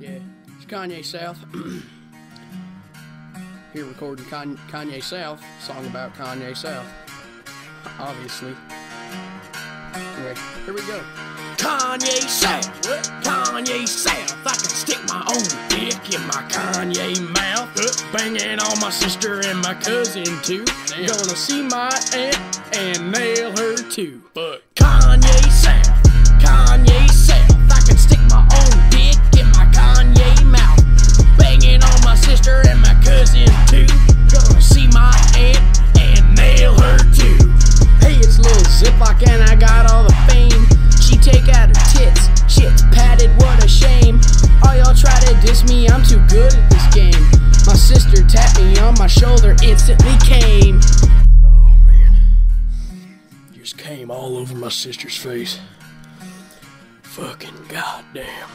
Yeah, it's Kanye South. Here recording Kanye South, song about Kanye South. Obviously. Anyway, here we go. Kanye South, Kanye South. I can stick my own dick in my Kanye mouth. Banging on my sister and my cousin too. Gonna see my aunt and nail her too. But I'm too good at this game. My sister tapped me on my shoulder, instantly came. Oh man, just came all over my sister's face. Fucking goddamn.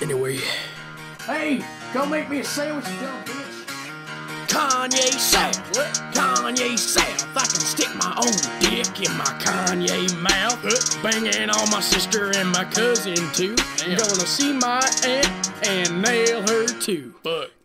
Anyway. Hey, go make me a sandwich, dumb bitch. Kanye South, Kanye South. I can stick my own dick in my Kanye mouth. Banging on my sister and my cousin too. Gonna see my aunt and nail